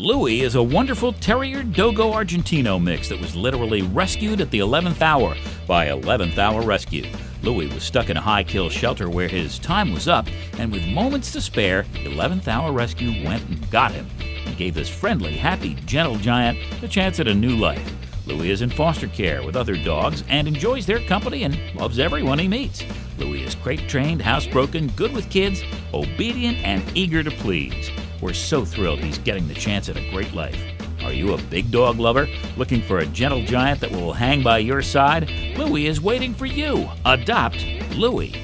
Louie is a wonderful Terrier Dogo Argentino mix that was literally rescued at the 11th hour by 11th Hour Rescue. Louie was stuck in a high kill shelter where his time was up, and with moments to spare, 11th Hour Rescue went and got him and gave this friendly, happy, gentle giant a chance at a new life. Louie is in foster care with other dogs and enjoys their company and loves everyone he meets. Louie is crate trained, housebroken, good with kids, obedient, and eager to please. We're so thrilled he's getting the chance at a great life. Are you a big dog lover looking for a gentle giant that will hang by your side? Louie is waiting for you. Adopt Louie.